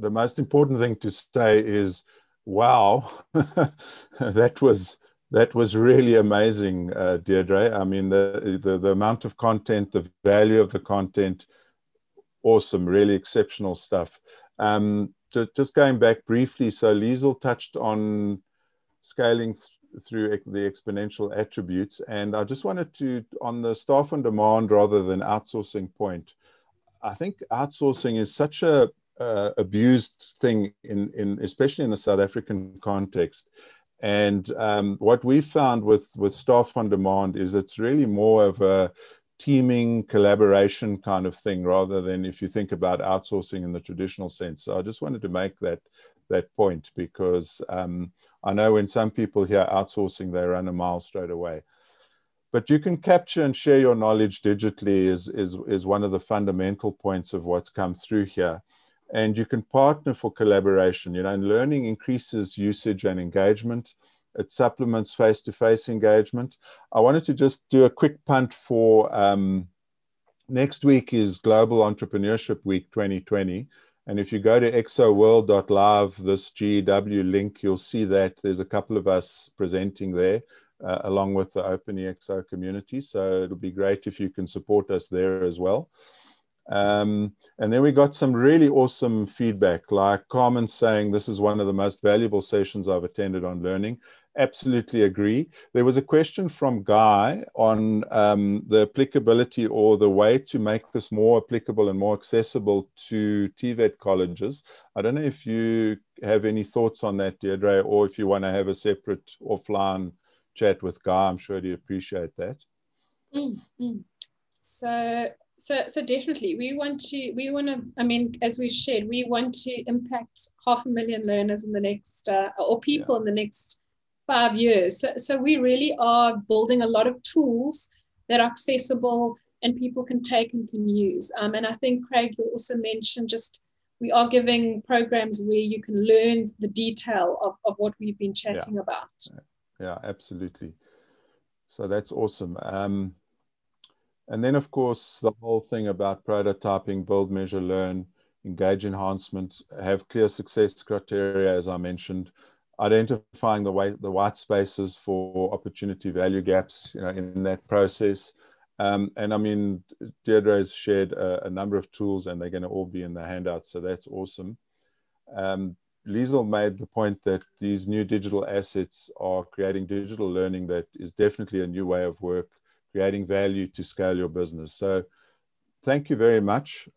the most important thing to say is, wow, that was that was really amazing, uh, Deirdre. I mean, the, the the amount of content, the value of the content, awesome, really exceptional stuff. Um, just, just going back briefly, so Liesl touched on scaling th through the exponential attributes, and I just wanted to, on the staff on demand rather than outsourcing point, I think outsourcing is such a uh, abused thing in, in especially in the South African context. And um, what we found with, with staff on demand is it's really more of a teaming collaboration kind of thing rather than if you think about outsourcing in the traditional sense. So I just wanted to make that that point because um, I know when some people hear outsourcing, they run a mile straight away. But you can capture and share your knowledge digitally is, is, is one of the fundamental points of what's come through here. And you can partner for collaboration. You know, and learning increases usage and engagement it supplements face-to-face engagement. I wanted to just do a quick punt for um, next week is Global Entrepreneurship Week 2020. And if you go to exoworld.live, this GEW link, you'll see that there's a couple of us presenting there uh, along with the Open EXO community. So it'll be great if you can support us there as well. Um, and then we got some really awesome feedback, like Carmen saying, This is one of the most valuable sessions I've attended on learning. Absolutely agree. There was a question from Guy on um, the applicability or the way to make this more applicable and more accessible to TVET colleges. I don't know if you have any thoughts on that, Deirdre, or if you want to have a separate offline chat with Guy. I'm sure he'd appreciate that. Mm, mm. So so so definitely we want to we want to i mean as we shared we want to impact half a million learners in the next uh, or people yeah. in the next five years. So, so we really are building a lot of tools that are accessible and people can take and can use. Um, and i think craig you also mentioned just we are giving programs where you can learn the detail of, of what we've been chatting yeah. about. Yeah absolutely. So that's awesome. Um, and then, of course, the whole thing about prototyping, build, measure, learn, engage enhancement, have clear success criteria, as I mentioned, identifying the, way, the white spaces for opportunity value gaps you know, in that process. Um, and I mean, Deirdre has shared a, a, number of tools and they're going to all be in the handout. So that's awesome. Um, Liesl made the point that these new digital assets are creating digital learning that is definitely a new way of work creating value to scale your business. So thank you very much.